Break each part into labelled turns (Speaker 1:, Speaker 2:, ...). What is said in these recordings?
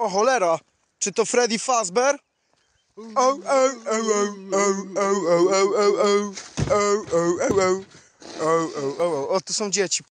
Speaker 1: O cholera, czy to Freddy Fazbear? O, o, o, o, o, o, o, o, o, o, o, o, o, o. O, o, o, o, to są dzieci.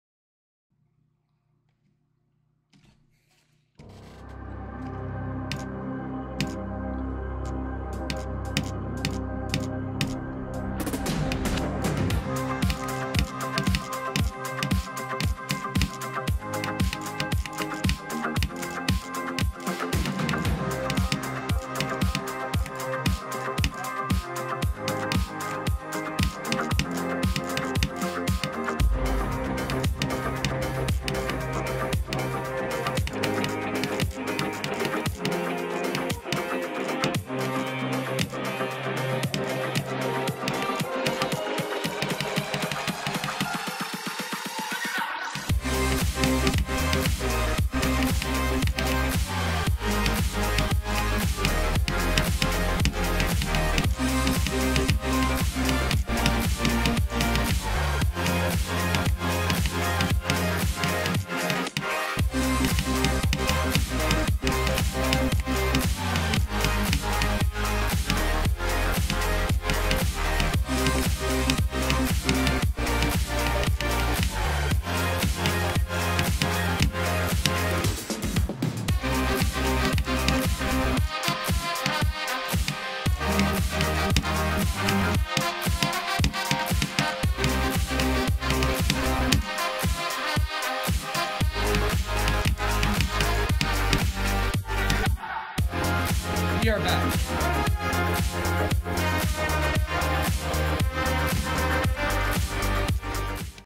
Speaker 2: We are back.